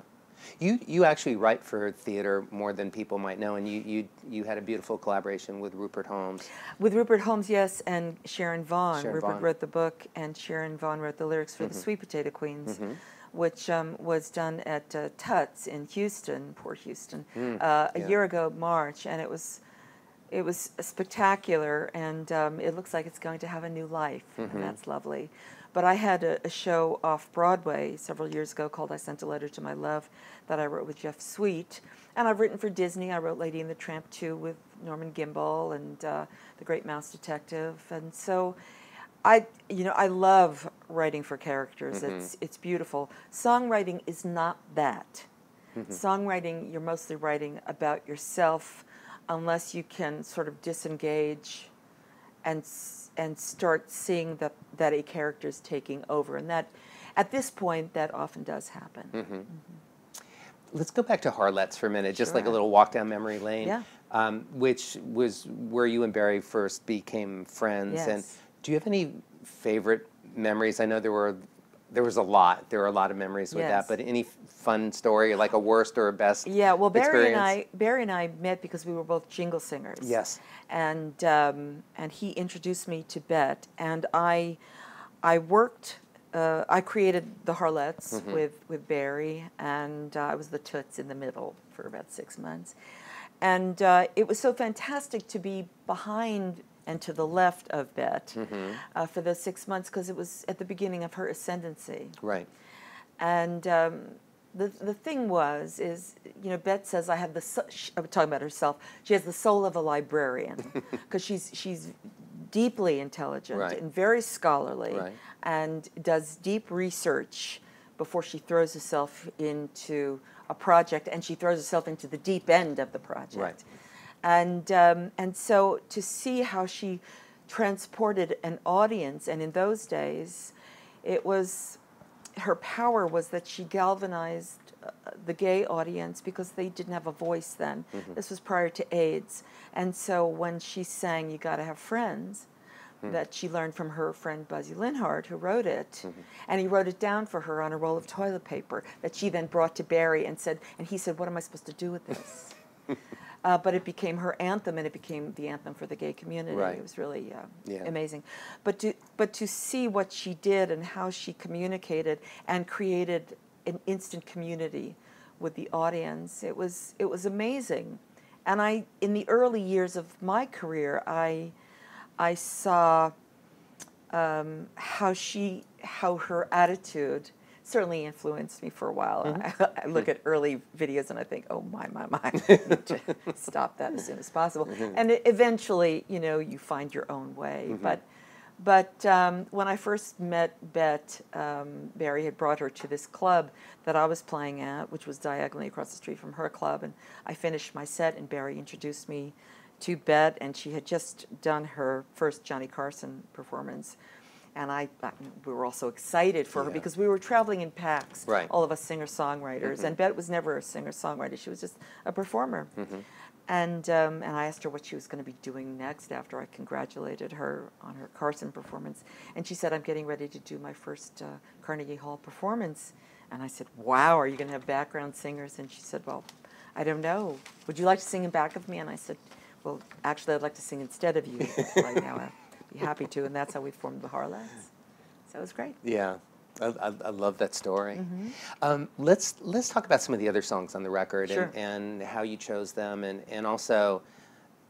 You you actually write for theater more than people might know, and you you you had a beautiful collaboration with Rupert Holmes. With Rupert Holmes, yes, and Sharon Vaughn. Sharon Rupert Vaughn. wrote the book, and Sharon Vaughn wrote the lyrics for the Mhm. Sweet Potato Queens, Mhm. which um, was done at uh, Tuts in Houston, poor Houston, Mm, uh, a yeah. year ago, March, and it was it was spectacular, and um, it looks like it's going to have a new life, Mhm. and that's lovely. But I had a, a show off Broadway several years ago called I Sent a Letter to My Love that I wrote with Jeff Sweet. And I've written for Disney. I wrote Lady and the Tramp 2 with Norman Gimbel and uh, The Great Mouse Detective. And so I, you know, I love writing for characters. Mhm. It's, it's beautiful. Songwriting is not that. Mhm. Songwriting, you're mostly writing about yourself unless you can sort of disengage and and start seeing that that a character is taking over and that at this point that often does happen Mhm. Let's go back to Harlettes for a minute, just like a little walk down memory lane. Yeah. Um, which was where you and Barry first became friends. And Yes. do you have any favorite memories? I know there were there was a lot. There were a lot of memories with Yes. that. But any f- fun story, like a worst or a best? yeah well barry experience? and i barry and i met because we were both jingle singers Yes. and um, and he introduced me to Bette and i i worked uh, I created the Harlettes Mhm. with, with Barry, and uh, I was the toots in the middle for about six months. And uh, it was so fantastic to be behind and to the left of Bette Mhm. uh, for those six months because it was at the beginning of her ascendancy. Right. And um, the the thing was is you know Bette says I have the so- I'm talking about herself. She has the soul of a librarian because she's she's deeply intelligent Right. and very scholarly Right. and does deep research before she throws herself into a project and she throws herself into the deep end of the project. Right. And um, and so to see how she transported an audience and in those days it was her power was that she galvanized uh, the gay audience because they didn't have a voice then. Mhm. This was prior to AIDS. And so when she sang You Gotta Have Friends, Hmm. that she learned from her friend Buzzy Linhart, who wrote it, Mm-hmm. and he wrote it down for her on a roll of toilet paper that she then brought to Barry and said, and he said, What am I supposed to do with this? uh, but it became her anthem, and it became the anthem for the gay community. Right. It was really uh, Yeah. amazing. But to but to see what she did and how she communicated and created an instant community with the audience, it was it was amazing. And I, in the early years of my career, I I saw um, how she, how her attitude certainly influenced me for a while. Mhm. I, I look at early videos and I think, oh my, my, my, stop that as soon as possible. Mhm. And eventually, you know, you find your own way. Mhm. But, but um, when I first met Bette, um, Barry had brought her to this club that I was playing at, which was diagonally across the street from her club. And I finished my set, and Barry introduced me to Bette, and she had just done her first Johnny Carson performance. And I, I we were all so excited for her Yeah. because we were traveling in packs, Right. all of us singer songwriters. Mhm. And Bette was never a singer songwriter; she was just a performer. Mhm. And um, and I asked her what she was going to be doing next after I congratulated her on her Carson performance, and she said, "I'm getting ready to do my first uh, Carnegie Hall performance." And I said, "Wow, are you going to have background singers?" And she said, "Well, I don't know. Would you like to sing in back of me?" And I said, "Well, actually, I'd like to sing instead of you right now. Be happy to." And that's how we formed the Harlettes. So it was great. Yeah, I, I, I love that story. Mhm. Um, let's let's talk about some of the other songs on the record Sure. and, and how you chose them, and and also,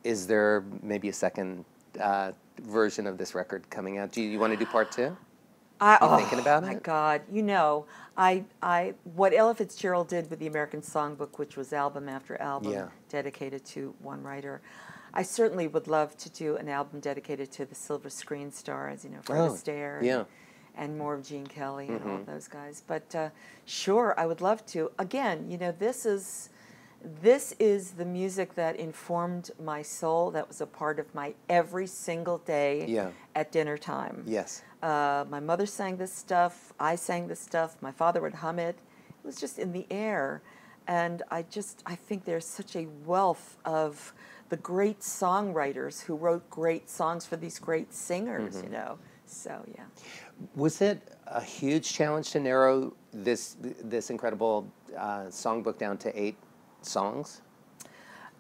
is there maybe a second uh, version of this record coming out? Do you, you want to do part two? I, You oh thinking about it? my? God, you know, I, I, what Ella Fitzgerald did with the American Songbook, which was album after album Yeah. dedicated to one writer, I certainly would love to do an album dedicated to the Silver Screen Stars, you know, Fred Oh, Astaire, yeah. and, and more of Gene Kelly and all Mhm. those guys. But uh, sure, I would love to. Again, you know, this is. This is the music that informed my soul. That was a part of my every single day Yeah. at dinner time. Yes. Uh, my mother sang this stuff. I sang this stuff. My father would hum it. It was just in the air. And I just, I think there's such a wealth of the great songwriters who wrote great songs for these great singers, you Mhm. know. So, yeah. Was it a huge challenge to narrow this this incredible uh, songbook down to eight songs?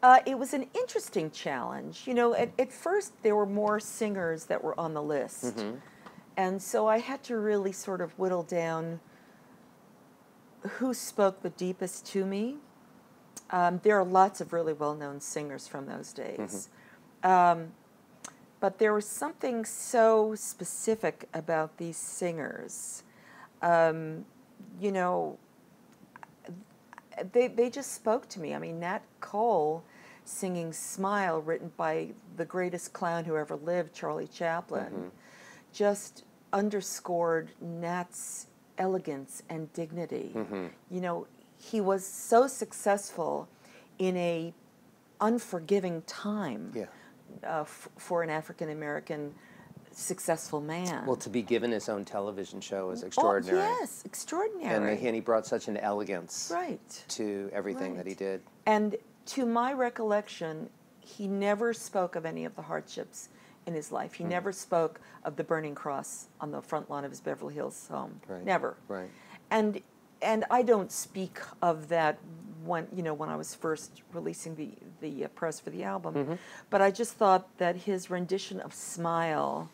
Uh, it was an interesting challenge. You know, at, at first there were more singers that were on the list. Mhm. And so I had to really sort of whittle down who spoke the deepest to me. Um, there are lots of really well known singers from those days. Um, but there was something so specific about these singers. Um, you know, they, they just spoke to me. I mean, Nat Cole singing Smile, written by the greatest clown who ever lived, Charlie Chaplin, Mhm. just underscored Nat's elegance and dignity. Mhm. You know, he was so successful in a unforgiving time Yeah. uh, f- for an African American successful man. Well, to be given his own television show is Oh, extraordinary. yes, extraordinary. And, and he brought such an elegance Right. to everything that he did. And to my recollection, he never spoke of any of the hardships in his life. He Mhm. never spoke of the burning cross on the front lawn of his Beverly Hills home. Right. Never. Right. And and I don't speak of that when you know when I was first releasing the the uh, press for the album, Mhm. but I just thought that his rendition of "Smile"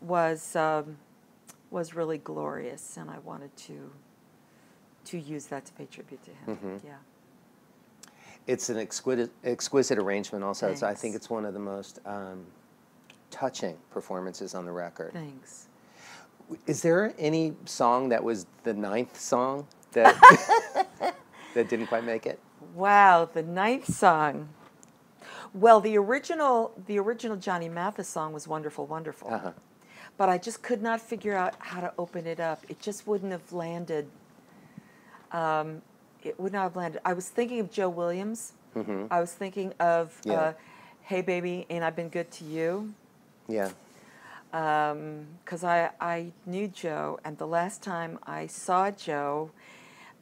was um, was really glorious, and I wanted to to use that to pay tribute to him. Mhm. Yeah. It's an exquisite, exquisite arrangement. Also, I think it's one of the most um, touching performances on the record. Thanks. Is there any song that was the ninth song that that didn't quite make it? Wow, the ninth song. Well, the original the original Johnny Mathis song was "Wonderful, Wonderful," Uh-huh. but I just could not figure out how to open it up. It just wouldn't have landed. Um, it would not have landed. I was thinking of Joe Williams. Mhm. I was thinking of Yeah. uh, "Hey Baby, Ain't I Been Good to You." Yeah. because I, I knew Joe, and the last time I saw Joe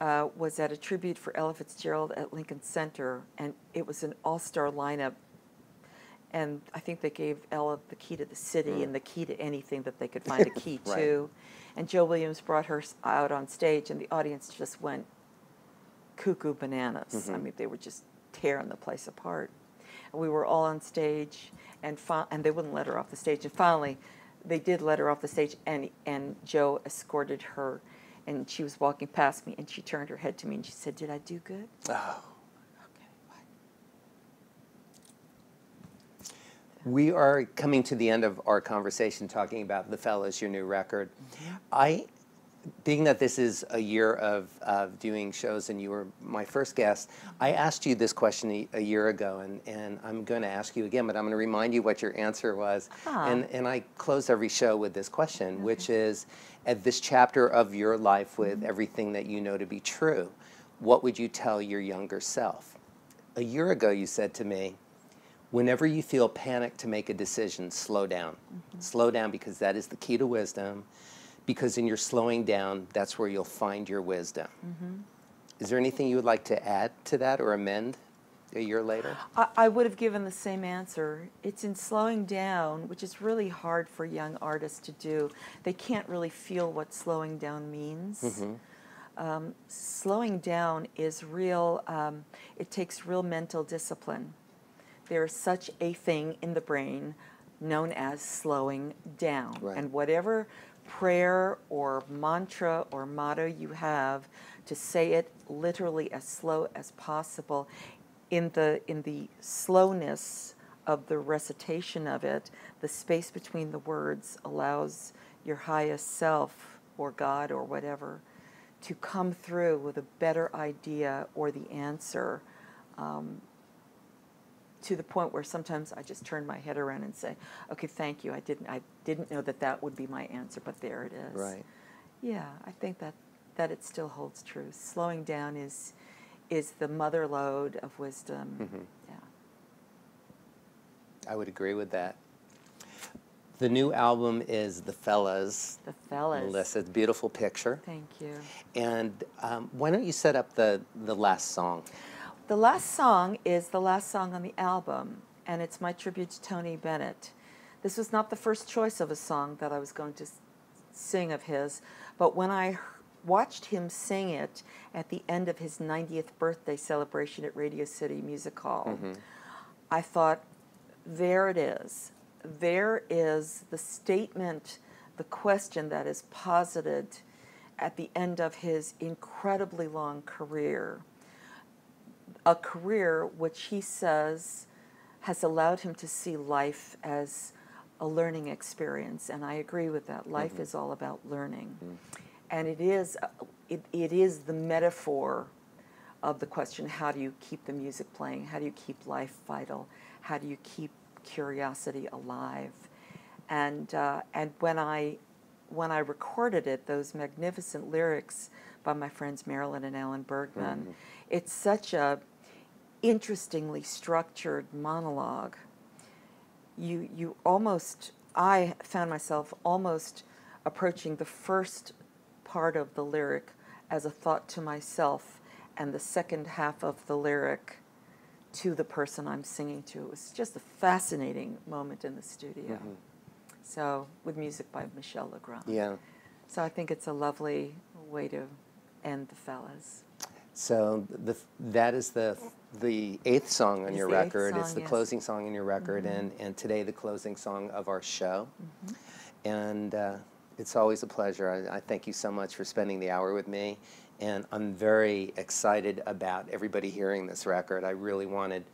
uh, was at a tribute for Ella Fitzgerald at Lincoln Center, and it was an all-star lineup. And I think they gave Ella the key to the city Mm. and the key to anything that they could find a key Right. to. And Joe Williams brought her out on stage, and the audience just went cuckoo bananas. I Mhm. mean, they were just tearing the place apart. And we were all on stage, and and they wouldn't let her off the stage. And finally, they did let her off the stage, and and Joe escorted her, and she was walking past me, and she turned her head to me, and she said, "Did I do good?" Oh. Okay. We are coming to the end of our conversation talking about The Fellas, your new record. Mm-hmm. I, being that this is a year of, of doing shows and you were my first guest, I asked you this question a, a year ago and, and I'm going to ask you again, but I'm going to remind you what your answer was. Ah. And, and I close every show with this question, mm-hmm. which is at this chapter of your life with mm-hmm. everything that you know to be true, what would you tell your younger self? A year ago, you said to me, whenever you feel panicked to make a decision, slow down. Mm-hmm. Slow down because that is the key to wisdom. Because in your slowing down, that's where you'll find your wisdom. Is there anything you would like to add to that or amend a year later? I, I would have given the same answer. It's in slowing down, which is really hard for young artists to do. They can't really feel what slowing down means. Mhm. Um, slowing down is real, um, it takes real mental discipline. There is such a thing in the brain known as slowing down. Right. And whatever prayer or mantra or motto you have, to say it literally as slow as possible, in the, in the slowness of the recitation of it, the space between the words allows your highest self or God or whatever to come through with a better idea or the answer um, to the point where sometimes I just turn my head around and say, "Okay, thank you. I didn't. I didn't know that that would be my answer, but there it is." Right. Yeah, I think that that it still holds true. Slowing down is is the mother lode of wisdom. Mhm. Yeah. I would agree with that. The new album is The Fellas. The Fellas. Melissa, it's a beautiful picture. Thank you. And um, why don't you set up the, the last song? The last song is the last song on the album, and it's my tribute to Tony Bennett. This was not the first choice of a song that I was going to sing of his, but when I watched him sing it at the end of his 90th birthday celebration at Radio City Music Hall, mm-hmm. I thought, there it is. There is the statement, the question that is posited at the end of his incredibly long career. A career which he says has allowed him to see life as a learning experience, and I agree with that. Life Mhm. is all about learning. And it is, it, it is the metaphor of the question how do you keep the music playing? How do you keep life vital? How do you keep curiosity alive? And, uh, and when, I, when I recorded it, those magnificent lyrics by my friends Marilyn and Alan Bergman, Mhm. it's such a interestingly structured monologue. You, you almost, I found myself almost approaching the first part of the lyric as a thought to myself, and the second half of the lyric to the person I'm singing to. It was just a fascinating moment in the studio. Mhm. So, with music by Michel Legrand. Yeah. So, I think it's a lovely way to end the fellas. So the, that is the, the eighth song on It's your the eighth record. it's the yes. closing song on your record, Mhm. and, and today the closing song of our show. Mhm. And uh, it's always a pleasure. I, I thank you so much for spending the hour with me. And I'm very excited about everybody hearing this record. I really wanted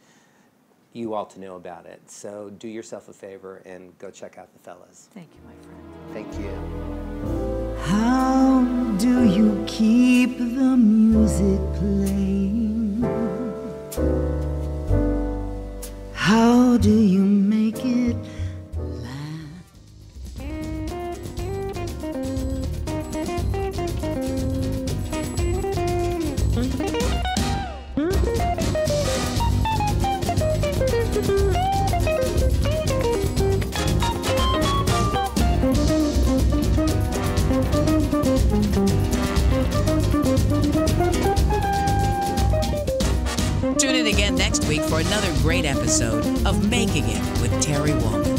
you all to know about it. So do yourself a favor and go check out the fellas. Thank you, my friend. Thank you. How do you keep the music playing? How do you make it next week for another great episode of Making It with Terry Wollman.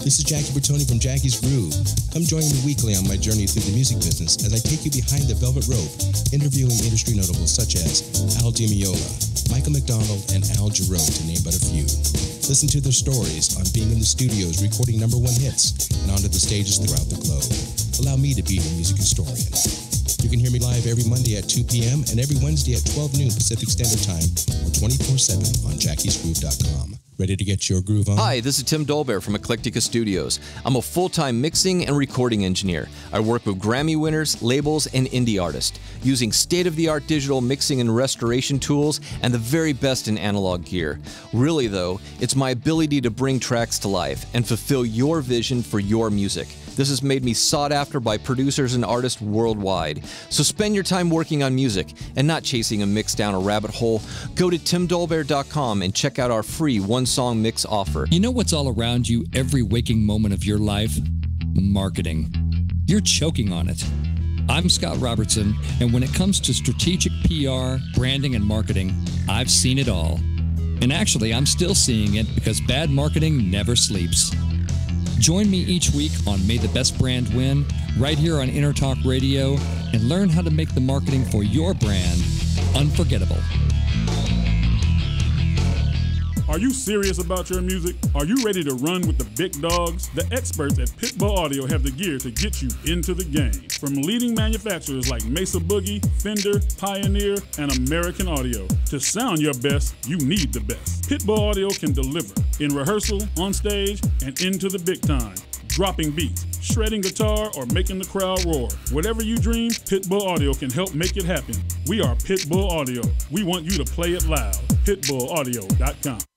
This is Jackie Bertoni from Jackie's Groove. Come join me weekly on my journey through the music business as I take you behind the velvet rope, interviewing industry notables such as Al DiMeola, Michael McDonald, and Al Jarreau, to name but a few. Listen to their stories on being in the studios recording number one hits and onto the stages throughout the globe. Allow me to be your music historian. You can hear me live every Monday at 2 p.m. and every Wednesday at 12 noon Pacific Standard Time or 24-7 on jackiesgroove.com. Ready to get your groove on? Hi, this is Tim Dolbear from Eclectica Studios. I'm a full time mixing and recording engineer. I work with Grammy winners, labels, and indie artists using state of the art digital mixing and restoration tools and the very best in analog gear. Really, though, it's my ability to bring tracks to life and fulfill your vision for your music. This has made me sought after by producers and artists worldwide. So spend your time working on music and not chasing a mix down a rabbit hole. Go to timdolbear.com and check out our free one song mix offer. You know what's all around you every waking moment of your life? Marketing. You're choking on it. I'm Scott Robertson, and when it comes to strategic PR, branding, and marketing, I've seen it all. And actually, I'm still seeing it because bad marketing never sleeps. Join me each week on May the Best Brand Win, right here on EnterTalk Radio, and learn how to make the marketing for your brand unforgettable. Are you serious about your music? Are you ready to run with the big dogs? The experts at Pitbull Audio have the gear to get you into the game. From leading manufacturers like Mesa Boogie, Fender, Pioneer, and American Audio. To sound your best, you need the best. Pitbull Audio can deliver in rehearsal, on stage, and into the big time dropping beats, shredding guitar, or making the crowd roar. Whatever you dream, Pitbull Audio can help make it happen. We are Pitbull Audio. We want you to play it loud. PitbullAudio.com.